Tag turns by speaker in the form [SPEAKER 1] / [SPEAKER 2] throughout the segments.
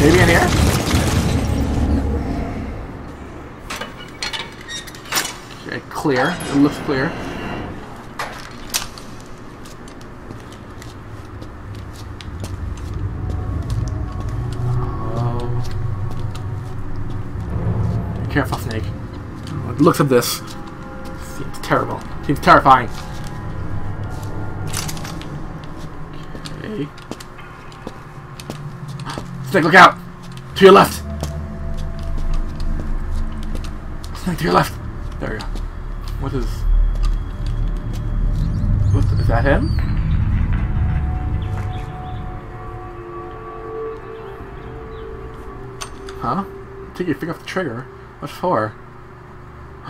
[SPEAKER 1] Maybe in here? Okay, clear. It looks clear. Oh. Careful, Snake. Looks of this seems terrible. Seems terrifying. Okay. Snake, look out! To your left! Snake, to your left! There we go. What is... What, is that him? Huh? Take your finger off the trigger. What for?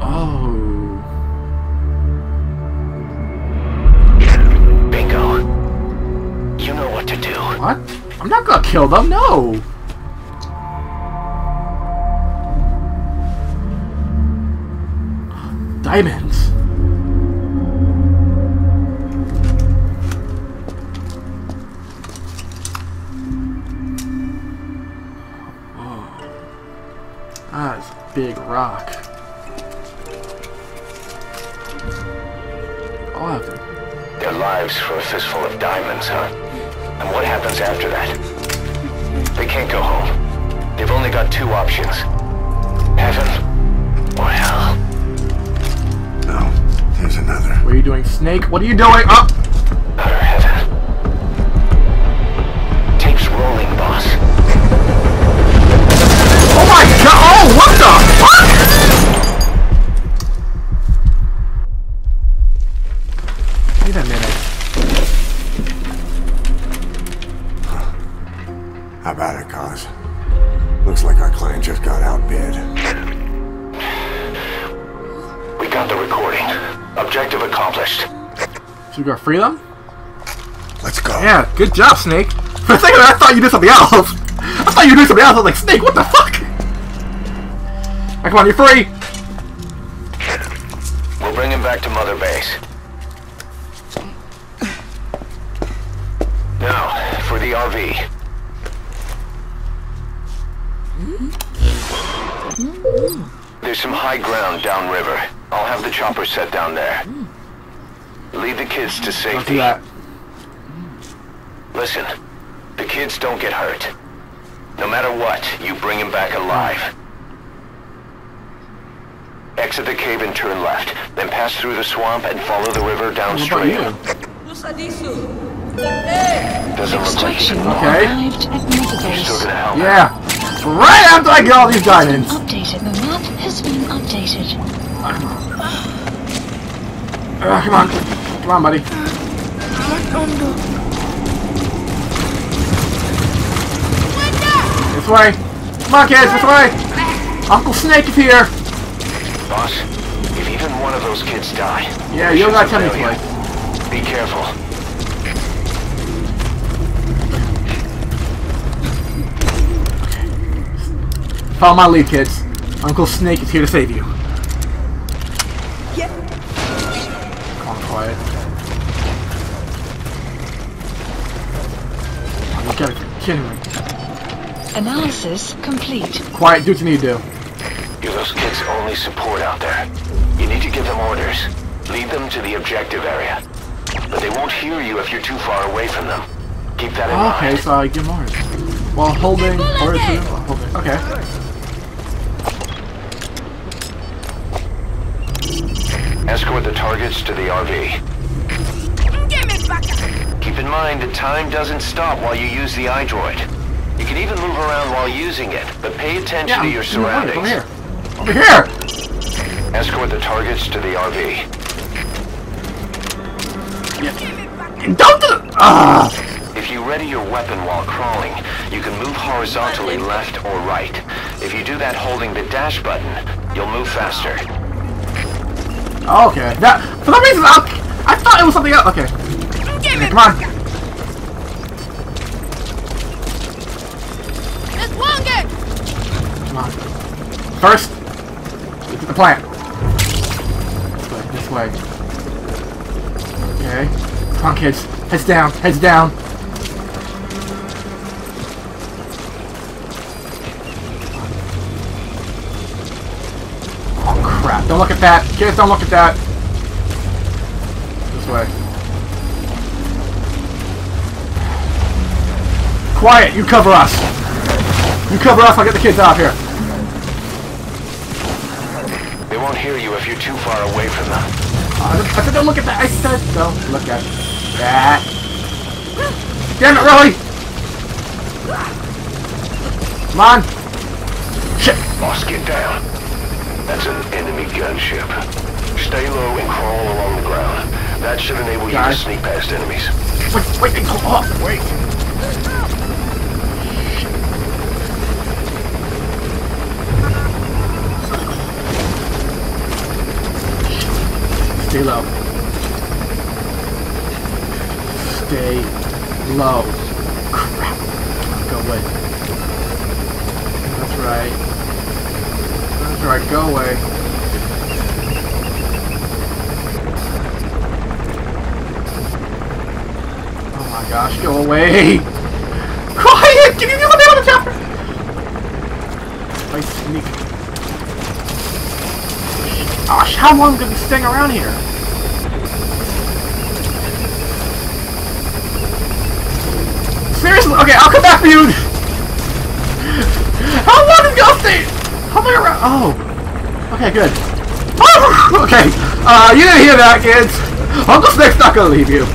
[SPEAKER 1] oh.
[SPEAKER 2] What?
[SPEAKER 1] I'm not gonna kill them, no! Diamonds! Whoa. That is big rock. I'll have to
[SPEAKER 2] Their lives for a fistful of diamonds, huh? And what happens after that? They can't go home. They've only got two options. Heaven or hell.
[SPEAKER 3] No, there's another.
[SPEAKER 1] What are you doing, Snake? What are you doing? Oh! Good job, Snake. For a second, I thought you did something else. I thought you did something else. I was like, Snake, what the fuck? Alright, come on, you're free.
[SPEAKER 2] We'll bring him back to Mother Base. Now, for the RV. There's some high ground downriver. I'll have the chopper set down there. Lead the kids to safety.
[SPEAKER 1] That.
[SPEAKER 2] Listen, the kids don't get hurt. No matter what, you bring him back alive. Exit the cave and turn left, then pass through the swamp and follow the river
[SPEAKER 1] What about
[SPEAKER 2] downstream.
[SPEAKER 1] you?
[SPEAKER 4] Usa disso! Ei!
[SPEAKER 2] Doesn't look like
[SPEAKER 5] Extraction
[SPEAKER 2] you
[SPEAKER 1] Okay.
[SPEAKER 5] arrived at
[SPEAKER 2] You're still gonna help.
[SPEAKER 1] Yeah. Right after I get all these diamonds.
[SPEAKER 5] Updated. The map has been updated.
[SPEAKER 1] Uh, come on. Come on, buddy. Way. Come on, kids, this way. Uncle Snake is here.
[SPEAKER 2] Boss, if even one of those kids die...
[SPEAKER 1] Yeah, you don't
[SPEAKER 2] should
[SPEAKER 1] gotta tell me
[SPEAKER 2] surveil
[SPEAKER 1] twice.
[SPEAKER 2] you. Be careful.
[SPEAKER 1] Follow my lead, kids. Uncle Snake is here to save you.
[SPEAKER 4] Get
[SPEAKER 1] Come on, quiet. You gotta be kidding me.
[SPEAKER 5] Analysis complete.
[SPEAKER 1] Quiet, do what you need to do.
[SPEAKER 2] You're those kids' only support out there. You need to give them orders. Lead them to the objective area. But they won't hear you if you're too far away from them. Keep that in
[SPEAKER 1] Okay,
[SPEAKER 2] mind.
[SPEAKER 1] so I give him orders. While holding orders to while holding. Okay.
[SPEAKER 2] Escort the targets to the RV.
[SPEAKER 4] Get me back!
[SPEAKER 2] Keep in mind that time doesn't stop while you use the iDroid. You can even move around while using it, but pay attention
[SPEAKER 1] Yeah,
[SPEAKER 2] to your
[SPEAKER 1] I'm- over
[SPEAKER 2] surroundings.
[SPEAKER 1] here. Over here!
[SPEAKER 2] Escort the targets to the RV.
[SPEAKER 1] Don't do Ah!
[SPEAKER 2] If you ready your weapon while crawling, you can move horizontally left or right. If you do that holding the dash button, you'll move faster.
[SPEAKER 1] Okay. That for some reason I, I thought it was something else. Okay. Come on. plant. But this way. Okay. Come on, kids. Heads down. Heads down. Oh, crap. Don't look at that. Kids, don't look at that. This way. Quiet. You cover us. You cover us. I'll get the kids out of here.
[SPEAKER 2] Hear you if you're too far away from them.
[SPEAKER 1] Uh, I said don't look at that. I said don't look at that. Damn it, really? Come on. Shit.
[SPEAKER 2] Boss, get down. That's an enemy gunship. Stay low and crawl along the ground. That should enable you to sneak past enemies.
[SPEAKER 1] Wait, wait, hold on. Wait. Stay low. Stay low. Crap. Go away. That's right. That's right, go away. Oh my gosh, go away! Quiet! Can you on the chopper? I sneak. Gosh, how long did this thing around here? Seriously? Okay, I'll come back for you! How long is Ghost stay? How long around? Oh. Okay, good. Oh, okay. Uh, you didn't hear that, kids. Uncle Snake's not gonna leave you.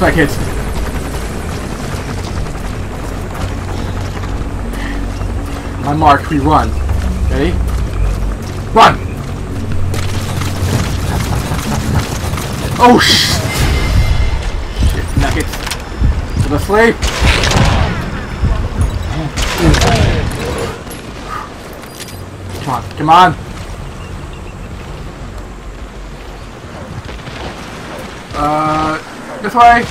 [SPEAKER 1] Way, kids. My mark, we run. Ready? Run! Oh, sh! Shit, nuggets. To the sleep! Come on, come on! Uh, this way!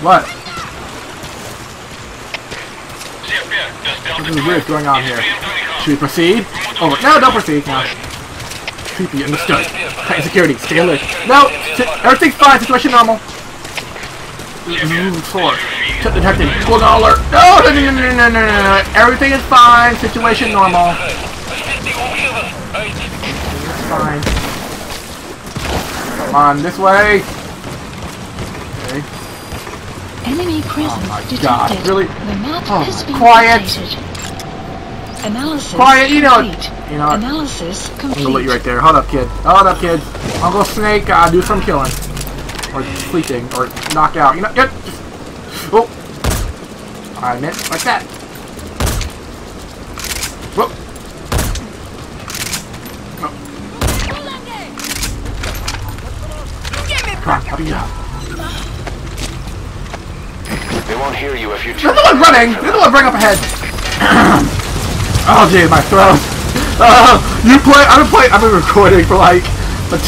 [SPEAKER 1] What? Something weird going on here. Should we proceed? Over. No, don't proceed now. Creepy, understood. Tight security, stay alert. No! Everything's fine, situation normal. Move forward. Detected. Hold on alert. No, no, no, no, no, no, no. Everything is fine, situation normal. It's fine. Come on, this way. Okay.
[SPEAKER 5] Enemy presence
[SPEAKER 1] my
[SPEAKER 5] detected.
[SPEAKER 1] God, really?
[SPEAKER 5] The map
[SPEAKER 1] Oh,
[SPEAKER 5] has been
[SPEAKER 1] quiet.
[SPEAKER 5] updated. Analysis
[SPEAKER 1] Quiet, you know it. You know?
[SPEAKER 5] Analysis
[SPEAKER 1] I'm
[SPEAKER 5] complete.
[SPEAKER 1] gonna let you right there. Hold up, kid. Hold up, kid. Uncle Snake, uh, do some killing. Or sleeping, or knock out. You know, get. Oh! I meant like that. Come on, up you go.
[SPEAKER 2] They won't hear you if you're too
[SPEAKER 1] You're the one running!
[SPEAKER 2] away from
[SPEAKER 1] You're the one bring up ahead! oh, dude, my throat. Uh, you play. I've been playing. I've been recording for like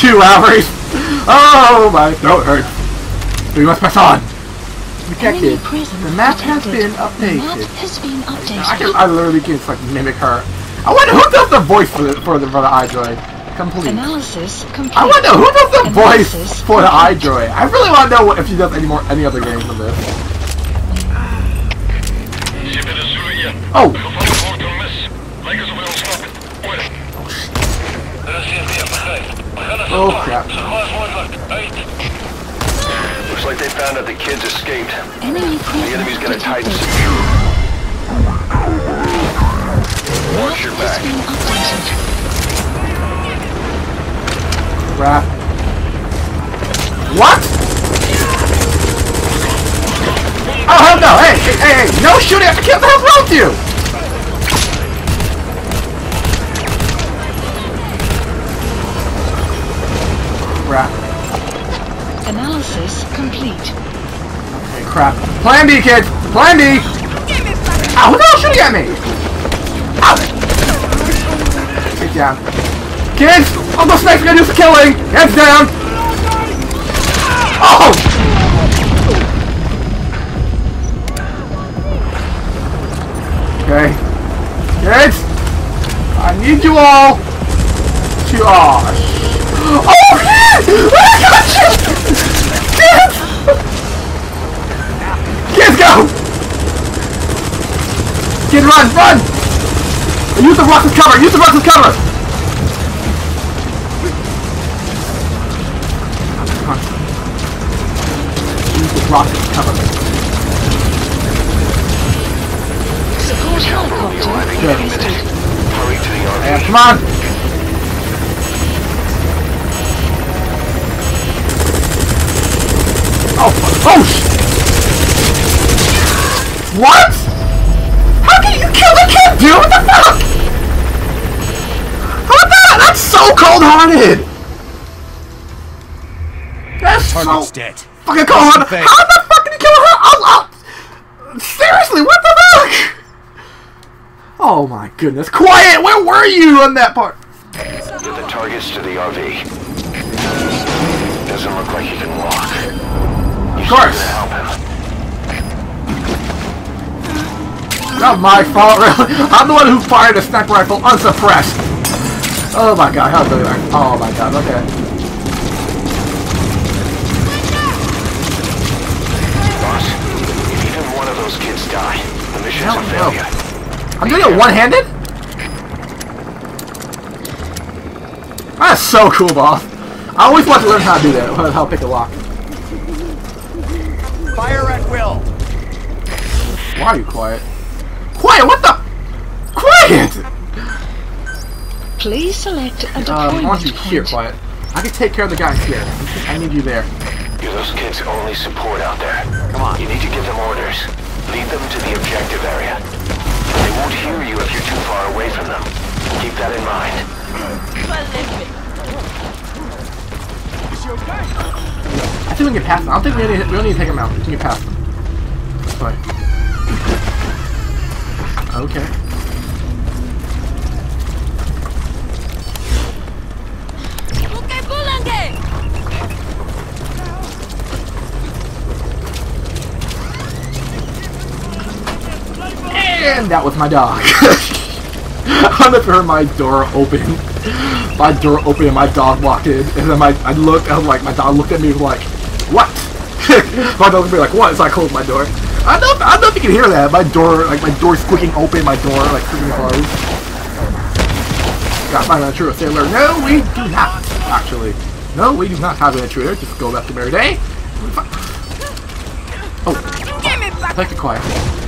[SPEAKER 1] two hours. Oh, my throat hurts. We must press on.
[SPEAKER 5] Enemy
[SPEAKER 1] Detected.
[SPEAKER 5] presence
[SPEAKER 1] The map has
[SPEAKER 5] detected.
[SPEAKER 1] been
[SPEAKER 5] The map
[SPEAKER 1] updated.
[SPEAKER 5] has been updated.
[SPEAKER 1] I can. I literally can just like mimic her. I wonder who does the voice for the for the for the iDroid complete.
[SPEAKER 5] Analysis complete.
[SPEAKER 1] I wonder who does the
[SPEAKER 5] Analysis voice
[SPEAKER 1] for the iDroid. I really want to know if she does any more any other games than this. Oh. Oh crap.
[SPEAKER 2] Looks like they found out the kids escaped. The enemy's gonna tighten secure. Watch your back.
[SPEAKER 1] Crap. What? Oh hell no! Hey, hey, hey, hey! No shooting kid! What the hell's wrong with you? Crap.
[SPEAKER 5] Analysis complete.
[SPEAKER 1] Okay, crap. Plan B, kids! Plan B! Ow, who the hell shooting at me? Ow! Get down. Kids! Oh, the Space Marine is killing! Heads down! Oh! Okay. Kids! I need you all to... Oh, oh shit! Oh, I got you! Kids! Kids, go! Kid, run! Run! Use the rocks as cover! Use the rocks as cover! As cover.
[SPEAKER 5] Support helicopter
[SPEAKER 1] Good. Yeah, come on! Oh, oh! What? How can you kill the kid, dude? What the fuck? What the? That's so cold-hearted. That's
[SPEAKER 6] Target's
[SPEAKER 1] so
[SPEAKER 6] dead.
[SPEAKER 1] Fucking cold-hearted.
[SPEAKER 6] Face.
[SPEAKER 1] How the fuck did you kill her? Oh, oh. Seriously, what the fuck? Oh my goodness. Quiet! Where were you on that part?
[SPEAKER 2] Get the targets to the RV. Doesn't look like he can walk. You
[SPEAKER 1] Of course.
[SPEAKER 2] help him.
[SPEAKER 1] Not my fault, really. I'm the one who fired a sniper rifle unsuppressed. Oh my god, how did that? Oh my god, okay.
[SPEAKER 2] Boss, if even one of those kids die, the mission's
[SPEAKER 1] No,
[SPEAKER 2] a
[SPEAKER 1] no.
[SPEAKER 2] failure.
[SPEAKER 1] I'm doing it one-handed? That's so cool, boss. I always want to learn how to do that, how how to pick a lock.
[SPEAKER 6] Fire at will.
[SPEAKER 1] Why are you quiet? Quiet, what the? Quiet!
[SPEAKER 5] Please select a
[SPEAKER 1] Um, I want you here,
[SPEAKER 5] point.
[SPEAKER 1] quiet. I can take care of the guys here. I need you there.
[SPEAKER 2] You're those kids' only support out there. Come on. You need to give them orders. Lead them to the objective area. They won't hear you if you're too far away from them. Keep that in mind.
[SPEAKER 1] I think we can past them. I don't think we need, we don't need to take them out. We can get past them. That's fine. Okay. And that was my dog. I never heard my door open. My door opened and my dog walked in. And then my I looked, I was like, my dog looked at me like, what? my dog would be like, what? So I closed my door. I don't, I don't know if you can hear that. My door, like my door squeaking open, my door like squeaking closed. Got my intruder sailor. No, we do not. Actually, no, we do not have an intruder. Just go back to Mary Day. Oh,
[SPEAKER 4] Give me back!
[SPEAKER 1] take oh, it quiet.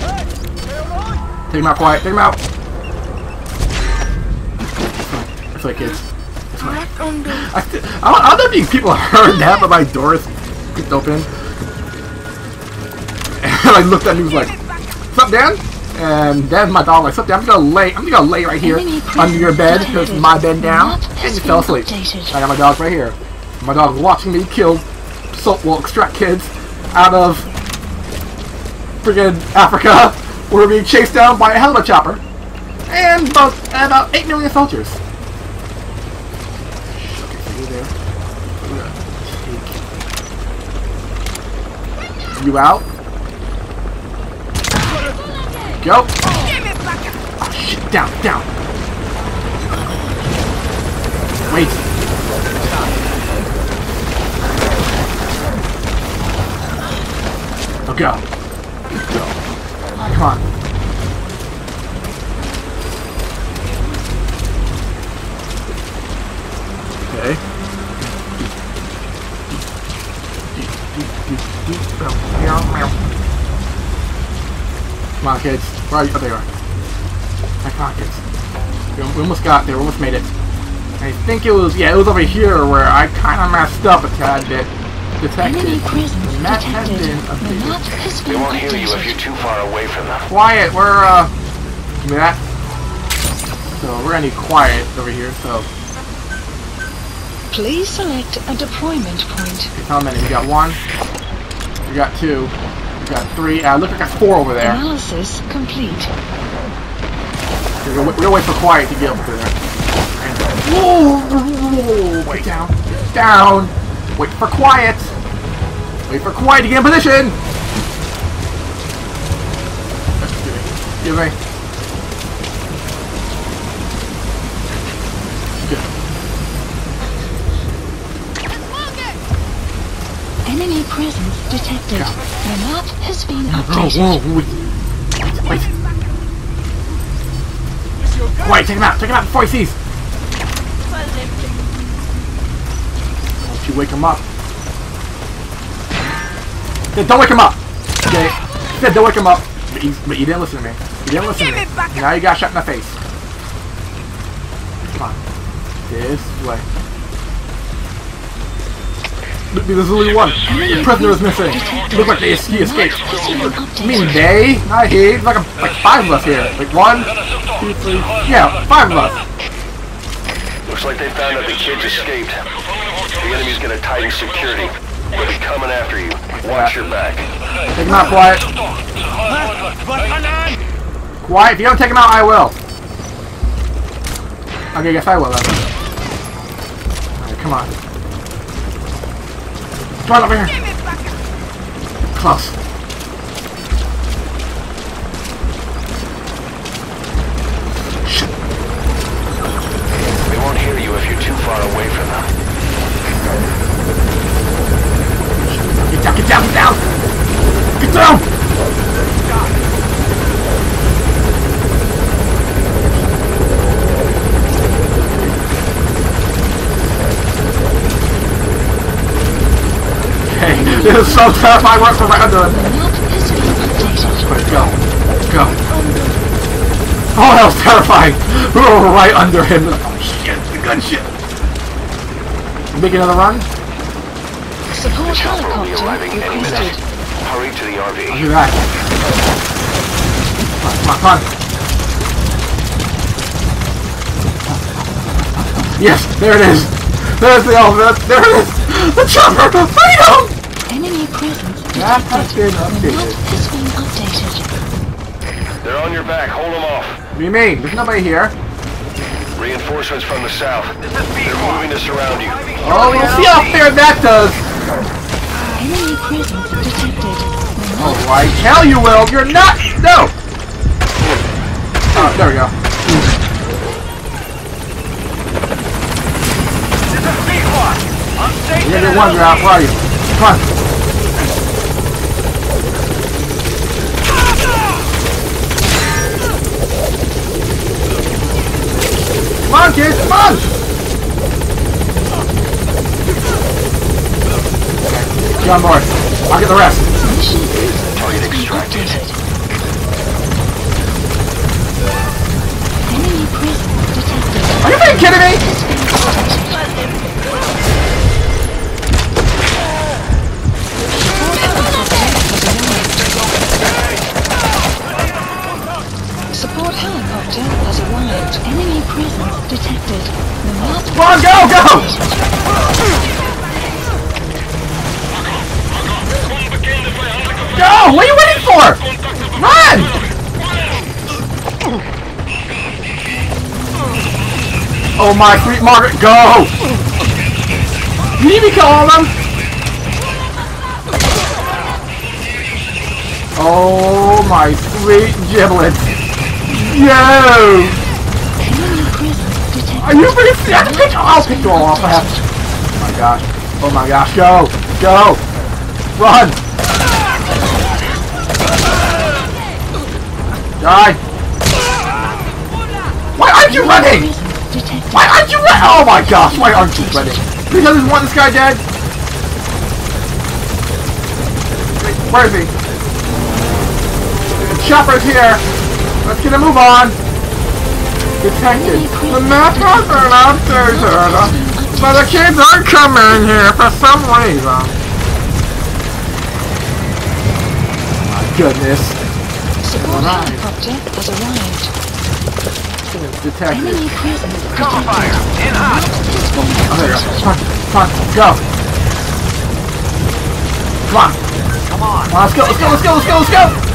[SPEAKER 1] Take him out quiet. Take him out. That's right, kids. That's right. I, I, don't, I don't know if you people heard that, but my door is kicked open. And I looked at me and was like, What's up, Dan? And then my dog like, Dan? I'm gonna lay, I'm gonna lay right here under your bed because my bed down. And you fell asleep. I got my dog right here. My dog watching me kill, so, well, extract kids out of friggin' Africa. We're being chased down by a chopper. And about, about 8 million soldiers. Take you out. Go. Oh, shit, down, down. Wait. Oh, go. Go. Come on. Okay. Come on, kids. Where are you? Oh, there you are. My pockets. We we almost got there. We almost made it. I think it was, yeah, it was over here where I kind of messed up a tad bit. Detected.
[SPEAKER 5] Enemy presence
[SPEAKER 1] has been
[SPEAKER 5] The
[SPEAKER 1] updated.
[SPEAKER 5] map
[SPEAKER 2] They won't hear you if you're too far away from them.
[SPEAKER 1] Quiet. We're uh, give me that. So we're gonna need quiet over here. So
[SPEAKER 5] Please select a deployment point.
[SPEAKER 1] how many? We got one. We got two. We got three. Uh, look, I got four over there.
[SPEAKER 5] Analysis complete.
[SPEAKER 1] We're gonna, we're gonna wait for quiet to get over there. And, whoa, whoa, whoa, wait down, down. Wait for quiet. Wait for Quiet to get in position! Give me.
[SPEAKER 5] Enemy presence detected. The map has been updated.
[SPEAKER 1] Oh, wait. Wait. Take him out. Take him out before he sees. Don't you wake him up. Said, don't wake him up. Okay. Said, don't wake him up. But you, but you didn't listen to me. You didn't listen to me.
[SPEAKER 4] Give it back.
[SPEAKER 1] Now you got shot in the face. Come on. This way. Look, There's only one. The prisoner is missing. Look like they he escaped.
[SPEAKER 5] Has been
[SPEAKER 1] I mean they, not he. There's like a, like five of us here. Like one, two, three. Yeah, five of us.
[SPEAKER 2] Looks like they found out the kids escaped. The enemy's gonna tighten security. They'll coming after you. Watch your back.
[SPEAKER 1] Take him out, quiet. Quiet. If you don't take him out, I will. Okay, guess I will. Alright, come on. Come on over here. Close. So terrifying work from right under him.
[SPEAKER 5] The map has been updated.
[SPEAKER 1] Quick, go. Go. Oh, that was terrifying! We were right under him. Oh, shit. Good shit. Make another run?
[SPEAKER 5] Support
[SPEAKER 2] Chopper will be
[SPEAKER 5] helicopter
[SPEAKER 2] arriving any
[SPEAKER 5] requested.
[SPEAKER 2] Hurry to the
[SPEAKER 1] I'll
[SPEAKER 2] RV.
[SPEAKER 1] do that. Come on, come on, come on. Yes, there it is. There's the oh, elephant. There it is. The chopper. Freedom.
[SPEAKER 5] Enemy presence
[SPEAKER 1] That has
[SPEAKER 5] detected.
[SPEAKER 1] been
[SPEAKER 5] The map
[SPEAKER 1] updated.
[SPEAKER 5] has been updated.
[SPEAKER 2] They're on your back. Hold them off.
[SPEAKER 1] What do you mean? There's nobody here.
[SPEAKER 2] Reinforcements from the south. They're moving to surround you.
[SPEAKER 1] Oh, you'll see how fair that does.
[SPEAKER 5] Enemy presence detected.
[SPEAKER 1] Oh, I tell you, Will, you're not. No. Oh, there we go. You're gonna get one round. Where are you? Come on. Come on, kids. Come on. Get on board. I'll get the rest.
[SPEAKER 2] Target extracted.
[SPEAKER 5] Enemy presence detected.
[SPEAKER 1] Are you being kidding me?
[SPEAKER 5] Enemy presence detected.
[SPEAKER 1] Come on, go, go! Go! What are you waiting for? Run! Oh my sweet Margaret, go! You need to kill all of them? Oh my sweet giblets! Yo! Are you pick, I'll pick you all off. I have. Oh my gosh. Oh my gosh. Go. Go. Run. Die. Why aren't you running? Why aren't you running? Oh my gosh. Why aren't you running? Because we want this guy dead? Where is he? The chopper's here. Let's get a move on. Detected. The map has been updated. But the kids aren't coming in here for some reason. My goodness.
[SPEAKER 5] Support
[SPEAKER 1] Arrived.
[SPEAKER 5] helicopter has arrived.
[SPEAKER 1] Detected.
[SPEAKER 5] Enemy presence
[SPEAKER 2] Cover fire. In hot.
[SPEAKER 1] There you go. Come on. Come on. Go. Come on. Come on. Let's go. Let's go. Let's go. Let's go. Let's go.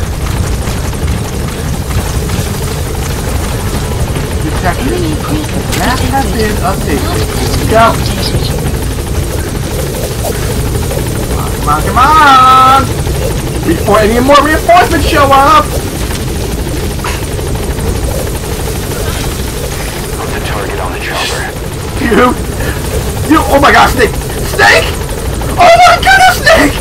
[SPEAKER 1] Detected.
[SPEAKER 5] Enemy presence
[SPEAKER 1] That has been updated. Go. Come on, come on! Before any more reinforcements show up!
[SPEAKER 2] The target on the chopper.
[SPEAKER 1] You! You! Oh my gosh, Snake! Snake! Oh my goodness, Nick!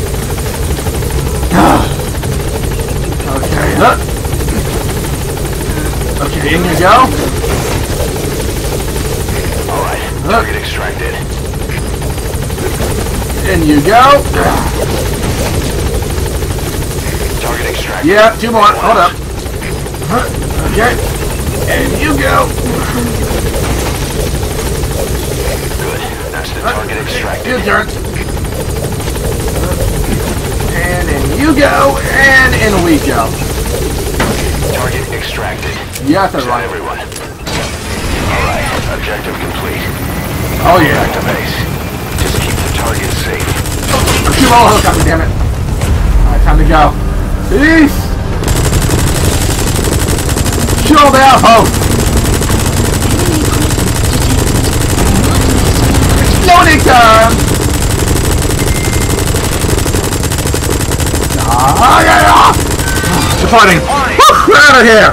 [SPEAKER 1] okay, look. Okay, in you go.
[SPEAKER 2] Alright,
[SPEAKER 1] Look.
[SPEAKER 2] Target extracted.
[SPEAKER 1] In you go.
[SPEAKER 2] Target extracted.
[SPEAKER 1] Yeah, two more. Hold up. Okay. And you go.
[SPEAKER 2] Good. That's the uh, target extracted.
[SPEAKER 1] Your turn. And in you go. And in we go.
[SPEAKER 2] Target extracted.
[SPEAKER 1] Yes, that's right.
[SPEAKER 2] everyone? Alright, objective complete.
[SPEAKER 1] Oh
[SPEAKER 2] Back
[SPEAKER 1] yeah.
[SPEAKER 2] to base. Just keep the target safe.
[SPEAKER 1] Two more helicopter, damn it. Alright, time to go. Peace.
[SPEAKER 5] Enemy presence detected. Not.
[SPEAKER 1] Loading time. Ah, yeah, yeah. Departing. Woo, we're out of here.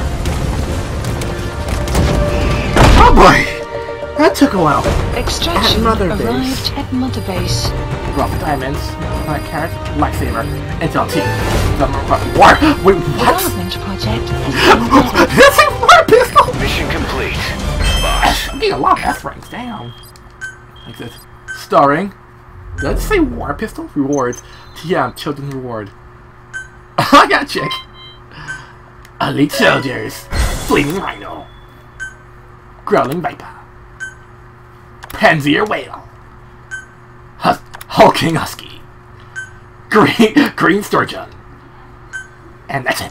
[SPEAKER 1] Oh boy. That took a while.
[SPEAKER 5] Extraction
[SPEAKER 1] At Mother Base.
[SPEAKER 5] arrived at Mother Base.
[SPEAKER 1] Rough diamonds, black carrot, lightsaber, intel T. War. Wait, what?
[SPEAKER 5] Development project has been.
[SPEAKER 1] That's a war pistol.
[SPEAKER 2] Mission complete.
[SPEAKER 1] I'm getting a lot of S ranks down. Like this. Starring. Did I just say war pistol? Rewards. TM Children's Reward. I got a chick. Elite soldiers. Fleeing rhino. Growling viper. Panzer whale. Hus- hulking husky. Green green sturgeon. And that's it.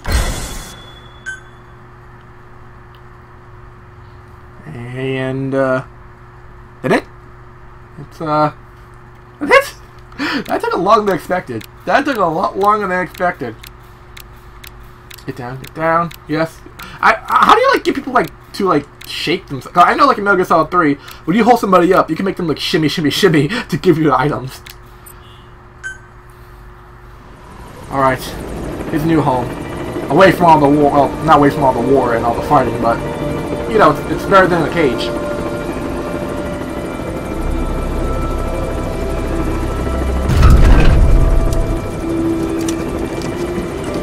[SPEAKER 1] And uh that it? It's uh that's that took a longer than expected. That took a lot longer than expected. Get down, get down. Yes. I, I how do you like get people like to like shake? 'Cause I know like in Metal Gear Solid 3, when you hold somebody up, you can make them like shimmy, shimmy, shimmy to give you items. Alright. His new home. Away from all the war well, not away from all the war and all the fighting, but you know, it's, it's better than a cage.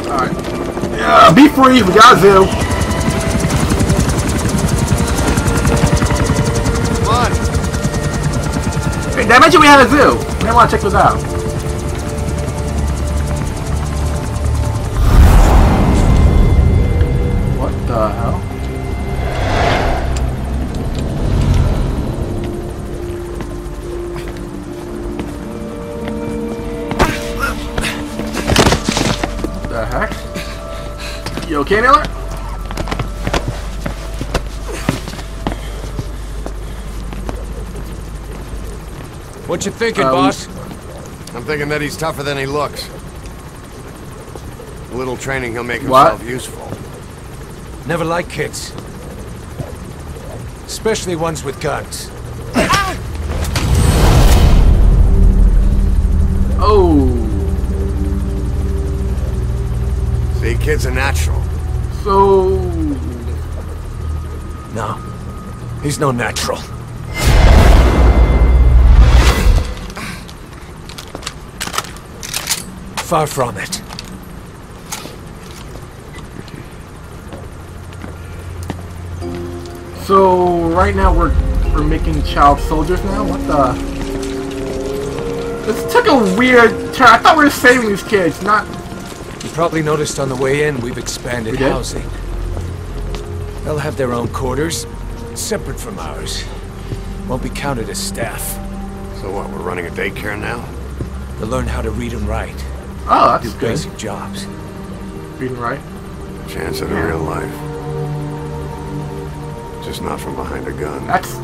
[SPEAKER 1] Alright. Yeah, be free, we got zoo. Hey, did I mention we had a zoo? Might want to check this out. What the hell? What the heck? You okay, Miller?
[SPEAKER 6] What you thinking,
[SPEAKER 1] uh, we-
[SPEAKER 6] boss?
[SPEAKER 3] I'm thinking that he's tougher than he looks. A little training, he'll make
[SPEAKER 1] What?
[SPEAKER 3] himself useful.
[SPEAKER 6] Never like kids. Especially ones with guns.
[SPEAKER 1] Oh,
[SPEAKER 3] See, kid's are natural.
[SPEAKER 1] so
[SPEAKER 6] No. He's no natural. Far from it.
[SPEAKER 1] So right now we're we're making child soldiers now. What the? This took a weird turn. I thought we were saving these kids, not.
[SPEAKER 6] You probably noticed on the way in we've expanded
[SPEAKER 1] We
[SPEAKER 6] housing. They'll have their own quarters, separate from ours. Won't be counted as staff.
[SPEAKER 3] So what, we're running a daycare now?
[SPEAKER 6] They'll learn how to read and write,
[SPEAKER 1] Oh, that's
[SPEAKER 6] do
[SPEAKER 1] good.
[SPEAKER 6] basic jobs.
[SPEAKER 1] Reading right.
[SPEAKER 3] Chance at a real life. Just not from behind a gun.
[SPEAKER 1] That's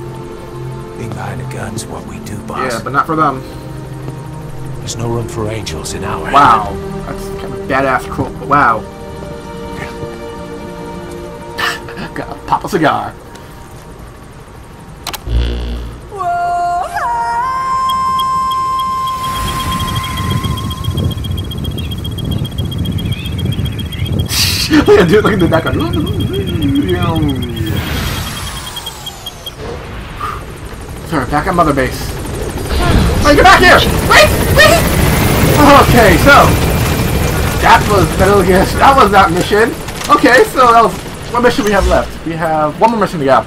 [SPEAKER 6] Being behind a gun's what we do, boss.
[SPEAKER 1] yeah, but not for them.
[SPEAKER 6] There's no room for angels in our
[SPEAKER 1] Wow, that's kind of badass Cool. Wow. Gotta pop a cigar. Dude, look at the background. Sorry, back at Mother Base. Wait, get back here! Wait! Wait! Okay, so that was Metal Gear. That was that mission. Okay, so that was what mission we have left? We have one more mission to go.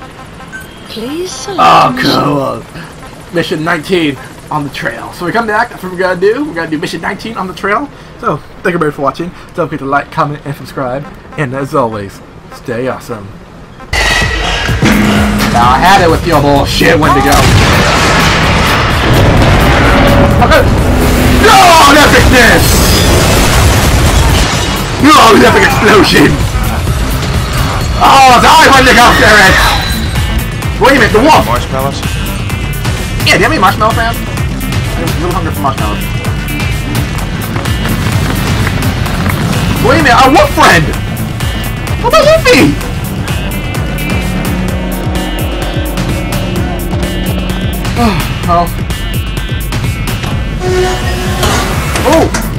[SPEAKER 5] Please select
[SPEAKER 1] Oh, cool. Mission 19 on the trail. So we come back. That's what we're gonna do. We're gonna do mission 19 on the trail. So thank you very much for watching. Don't forget to like, comment, and subscribe. And as always, stay awesome. Now I had it with your bullshit when to go. Okay. No, epicness! No, the epic explosion! Oh, die when you go, Derek! Wait a minute, the wolf!
[SPEAKER 7] Marshmallows?
[SPEAKER 1] Yeah, do you have any marshmallow fans? A little hungry for marshmallows. Wait a minute, our wolf friend! What about Luffy? Oh, well. Oh!